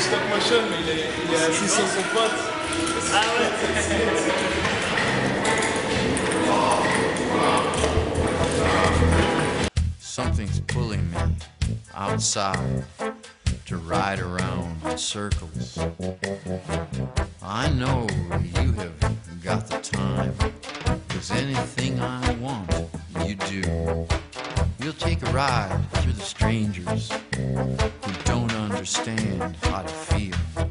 du stop motion, mais il est, il est assis sur son pote. Ah ouais Something's pulling me outside to ride around in circles. I know you have got the time, cause anything I want, you do. You'll take a ride through the strangers who don't understand how to feel.